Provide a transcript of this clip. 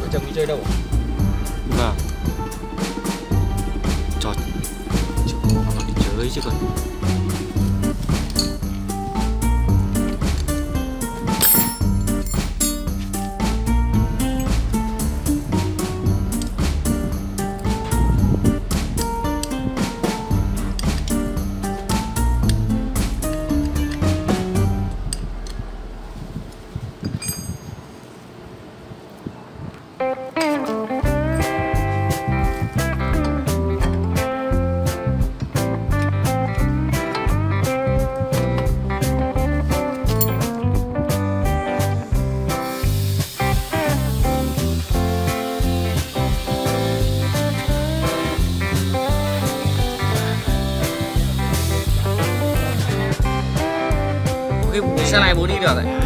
vợ chồng đi chơi đâu? À? Vâng Cho Chúng nó đi chơi chứ còn. Xe này bố đi được đấy.